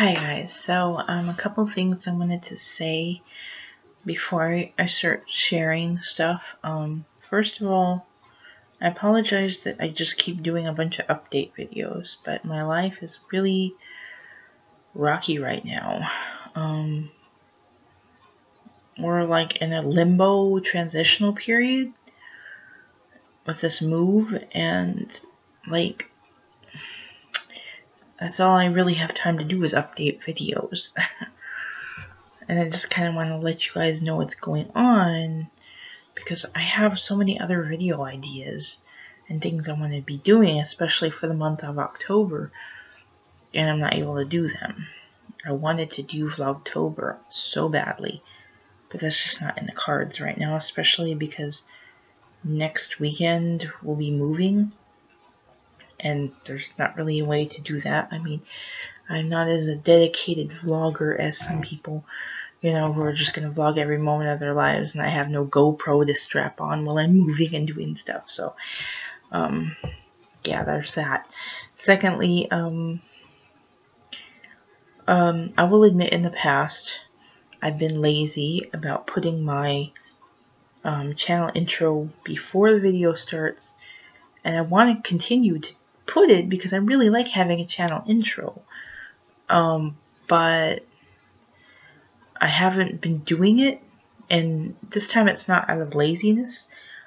Hi guys, so um, a couple things I wanted to say before I, start sharing stuff. Um, first of all, I apologize that I just keep doing a bunch of update videos, but my life is really rocky right now. Um, we're like in a limbo transitional period with this move, and like that's all I really have time to do is update videos. and I just kind of want to let you guys know what's going on because I have so many other video ideas and things I want to be doing, especially for the month of October, and I'm not able to do them. I wanted to do Vlogtober so badly, but that's just not in the cards right now, especially because next weekend we'll be moving and there's not really a way to do that. I mean, I'm not as a dedicated vlogger as some people, you know, who are just going to vlog every moment of their lives, and I have no GoPro to strap on while I'm moving and doing stuff. So, um, yeah, there's that. Secondly, um, um, I will admit in the past, I've been lazy about putting my um, channel intro before the video starts, and I want to continue to put it because I really like having a channel intro. Um, but I haven't been doing it, and this time it's not out of laziness.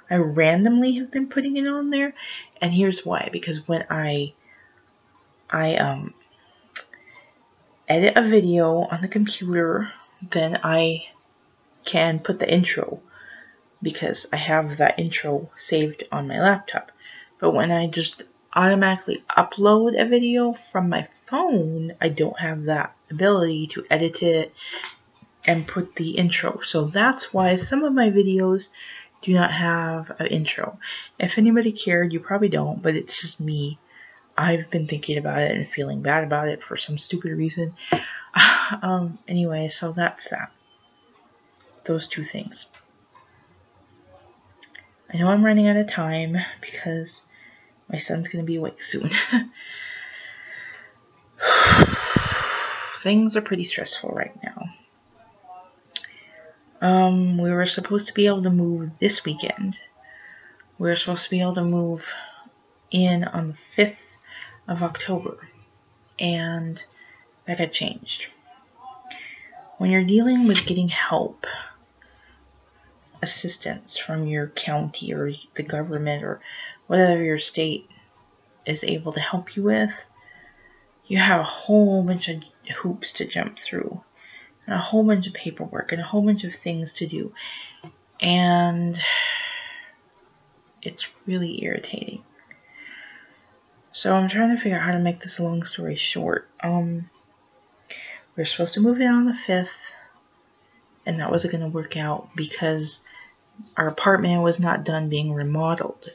I randomly have been putting it on there, and here's why. Because when I I um edit a video on the computer, then I can put the intro because I have that intro saved on my laptop. But when I just automatically upload a video from my phone, I don't have that ability to edit it and put the intro. So that's why some of my videos do not have an intro. If anybody cared, you probably don't, but it's just me. I've been thinking about it and feeling bad about it for some stupid reason. um, anyway, so that's that. Those two things. I know I'm running out of time because my son's gonna be awake soon. Things are pretty stressful right now. Um, we were supposed to be able to move this weekend. We were supposed to be able to move in on the 5th of October. And that got changed. When you're dealing with getting help, assistance from your county or the government or whatever your state is able to help you with, you have a whole bunch of hoops to jump through, and a whole bunch of paperwork, and a whole bunch of things to do. And it's really irritating. So I'm trying to figure out how to make this a long story short. Um, we are supposed to move in on the 5th, and that wasn't going to work out because our apartment was not done being remodeled.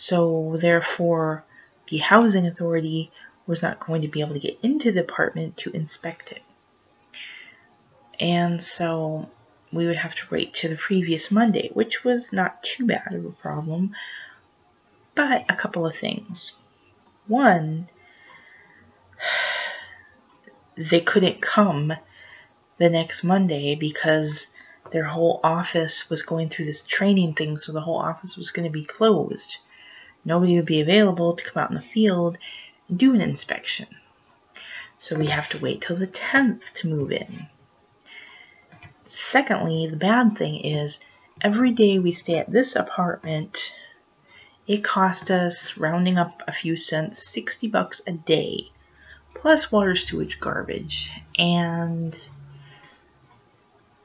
So therefore, the housing authority was not going to be able to get into the apartment to inspect it. And so we would have to wait to the previous Monday, which was not too bad of a problem, but a couple of things. One, they couldn't come the next Monday because their whole office was going through this training thing, so the whole office was going to be closed nobody would be available to come out in the field and do an inspection. So we have to wait till the 10th to move in. Secondly, the bad thing is every day we stay at this apartment, it cost us, rounding up a few cents, 60 bucks a day, plus water sewage garbage. And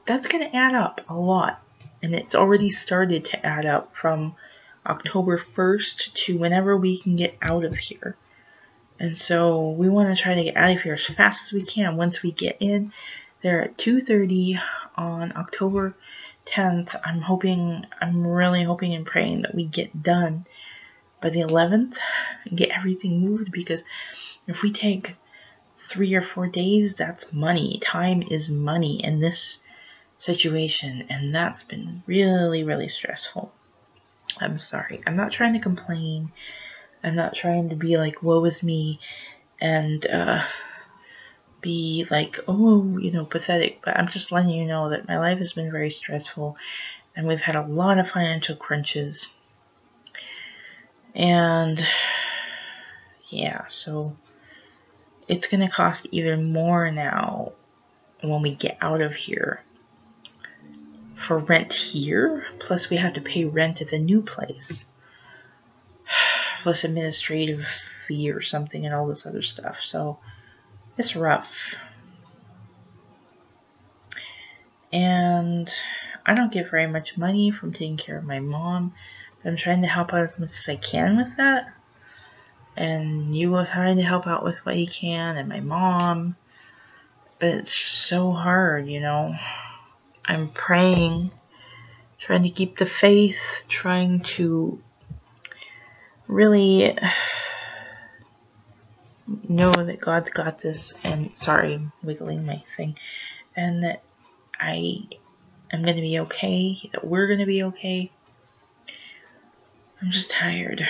that's going to add up a lot. And it's already started to add up from October 1st to whenever we can get out of here. And so we want to try to get out of here as fast as we can. Once we get in there at 2.30 on October 10th, I'm hoping, I'm really hoping and praying that we get done by the 11th and get everything moved because if we take three or four days, that's money. Time is money in this situation, and that's been really, really stressful. I'm sorry. I'm not trying to complain. I'm not trying to be like, woe is me. And, uh, be like, oh, you know, pathetic, but I'm just letting you know that my life has been very stressful and we've had a lot of financial crunches. And yeah, so it's going to cost even more now when we get out of here for rent here, plus we have to pay rent at the new place, plus administrative fee or something and all this other stuff. So it's rough. And I don't get very much money from taking care of my mom, but I'm trying to help out as much as I can with that. And you are trying to help out with what you can, and my mom. But it's just so hard, you know. I'm praying, trying to keep the faith, trying to really know that God's got this, and sorry, I'm wiggling my thing, and that I am going to be okay, that we're going to be okay. I'm just tired.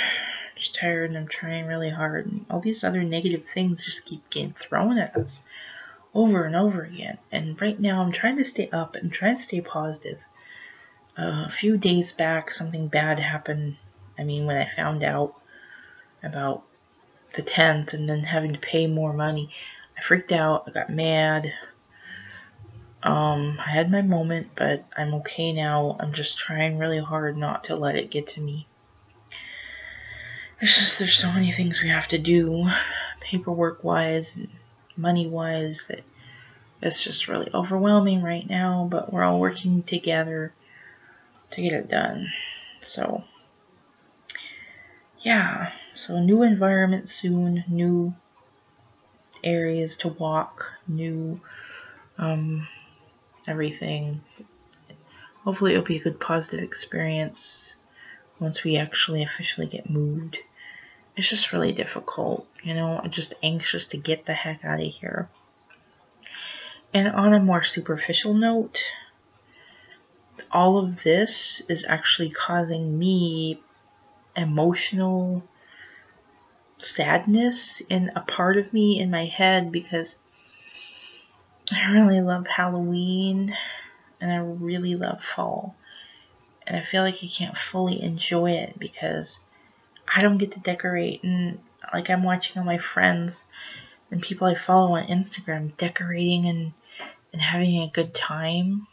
Just tired and I'm trying really hard. And all these other negative things just keep getting thrown at us over and over again. And right now I'm trying to stay up and trying to stay positive. Uh, a few days back, something bad happened. I mean, when I found out about the 10th and then having to pay more money, I freaked out. I got mad. Um, I had my moment, but I'm okay now. I'm just trying really hard not to let it get to me. It's just there's so many things we have to do, paperwork wise and money wise that it's just really overwhelming right now, but we're all working together to get it done. So, yeah, so new environment soon, new areas to walk, new um, everything. Hopefully, it'll be a good positive experience once we actually officially get moved it's just really difficult, you know, I'm just anxious to get the heck out of here. And on a more superficial note, all of this is actually causing me emotional sadness in a part of me in my head because I really love Halloween and I really love fall. And I feel like I can't fully enjoy it because I don't get to decorate and like I'm watching all my friends and people I follow on Instagram decorating and and having a good time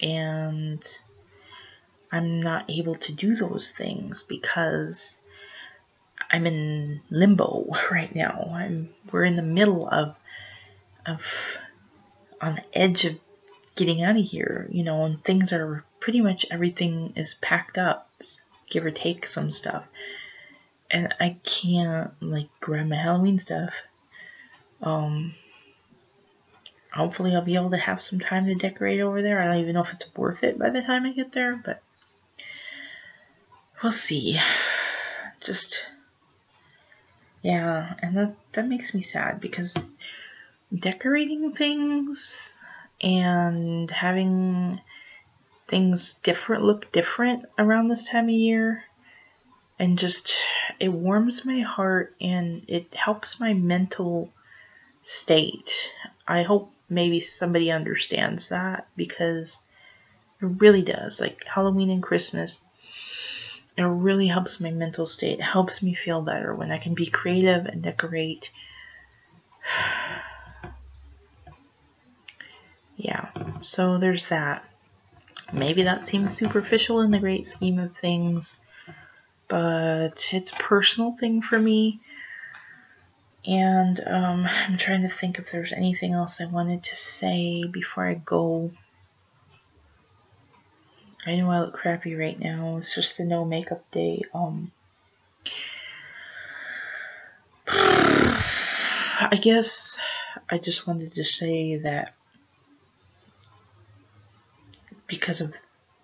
and I'm not able to do those things because I'm in limbo right now. I'm we're in the middle of of on the edge of getting out of here, you know, and things are pretty much everything is packed up give or take some stuff. And I can't like grab my Halloween stuff. Um hopefully I'll be able to have some time to decorate over there. I don't even know if it's worth it by the time I get there, but we'll see. Just yeah, and that that makes me sad because decorating things and having things different look different around this time of year and just it warms my heart and it helps my mental state. I hope maybe somebody understands that because it really does. Like Halloween and Christmas, it really helps my mental state. It helps me feel better when I can be creative and decorate. yeah, so there's that. Maybe that seems superficial in the great scheme of things, but it's a personal thing for me. And um, I'm trying to think if there's anything else I wanted to say before I go. I know I look crappy right now. It's just a no makeup day. Um, I guess I just wanted to say that because of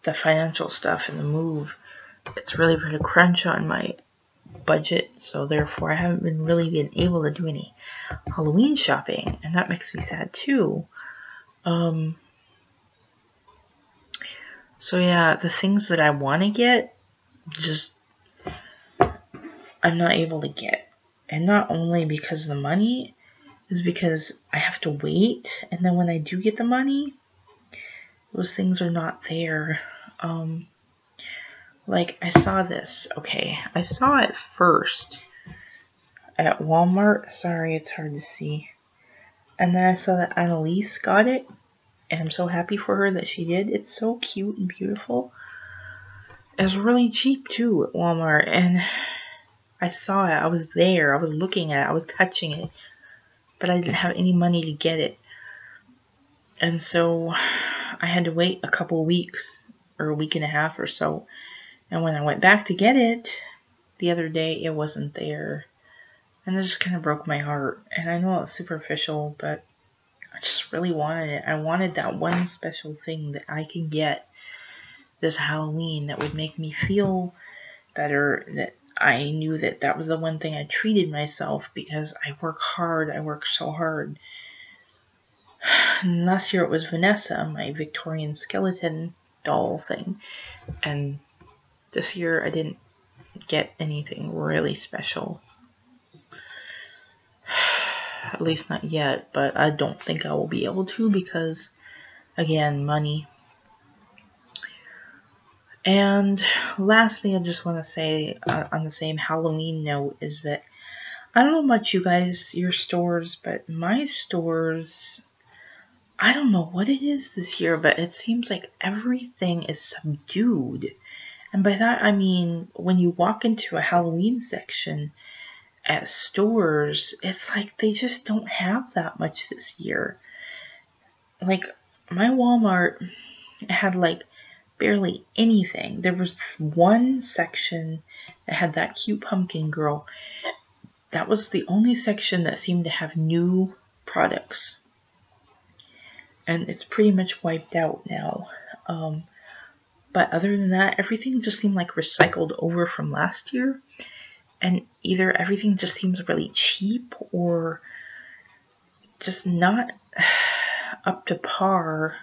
the financial stuff and the move, it's really put a crunch on my budget, so therefore I haven't been really been able to do any Halloween shopping, and that makes me sad too. Um, so yeah, the things that I want to get, just I'm not able to get, and not only because the money, is because I have to wait, and then when I do get the money, those things are not there. Um, like, I saw this. Okay, I saw it first at Walmart. Sorry, it's hard to see. And then I saw that Annalise got it, and I'm so happy for her that she did. It's so cute and beautiful. It's really cheap too at Walmart, and I saw it. I was there. I was looking at it. I was touching it, but I didn't have any money to get it, and so I had to wait a couple weeks or a week and a half or so. And when I went back to get it the other day, it wasn't there. And it just kind of broke my heart. And I know it's superficial, but I just really wanted it. I wanted that one special thing that I can get this Halloween that would make me feel better. That I knew that that was the one thing I treated myself because I work hard. I work so hard. And last year it was Vanessa, my Victorian skeleton doll thing. And this year I didn't get anything really special. At least not yet, but I don't think I will be able to because, again, money. And lastly, I just want to say uh, on the same Halloween note is that I don't know about you guys, your stores, but my stores, I don't know what it is this year, but it seems like everything is subdued. And by that I mean when you walk into a Halloween section, at stores, it's like they just don't have that much this year. Like my Walmart had like barely anything. There was one section that had that cute pumpkin girl. That was the only section that seemed to have new products. And it's pretty much wiped out now. Um, but other than that, everything just seemed like recycled over from last year and either everything just seems really cheap or just not up to par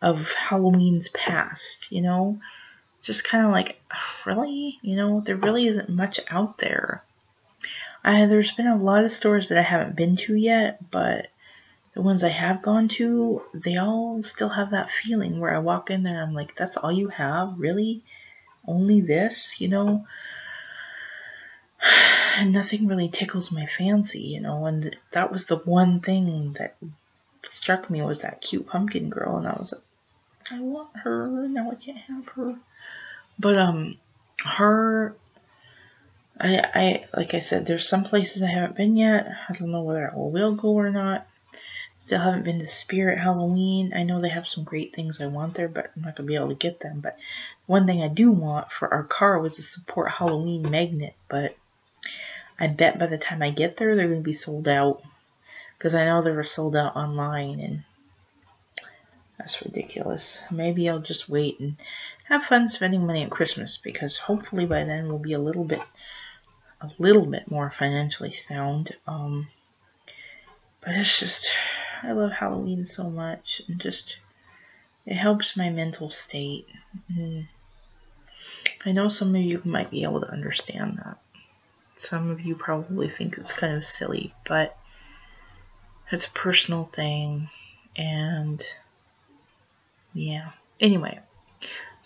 of Halloween's past, you know? Just kind of like, really? You know, there really isn't much out there. I, there's been a lot of stores that I haven't been to yet, but the ones I have gone to, they all still have that feeling where I walk in there and I'm like, that's all you have? Really? Only this? You know? and nothing really tickles my fancy, you know, and that was the one thing that struck me was that cute pumpkin girl, and I was like, I want her, now I can't have her. But, um, her, I, I, like I said, there's some places I haven't been yet. I don't know whether I will go or not. Still haven't been to Spirit Halloween. I know they have some great things I want there, but I'm not going to be able to get them. But one thing I do want for our car was a support Halloween magnet, but I bet by the time I get there, they're going to be sold out. Because I know they were sold out online, and that's ridiculous. Maybe I'll just wait and have fun spending money at Christmas, because hopefully by then we'll be a little bit, a little bit more financially sound. Um, but it's just, I love Halloween so much, and just, it helps my mental state. And I know some of you might be able to understand that. Some of you probably think it's kind of silly, but it's a personal thing, and yeah. Anyway,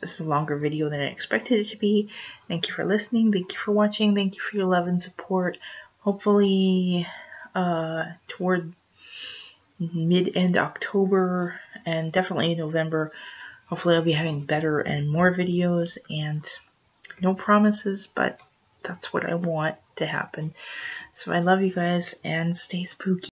this is a longer video than I expected it to be. Thank you for listening. Thank you for watching. Thank you for your love and support. Hopefully, uh, toward Mm-hmm. mid-end October and definitely November, hopefully I'll be having better and more videos and no promises, but that's what I want to happen. So I love you guys and stay spooky.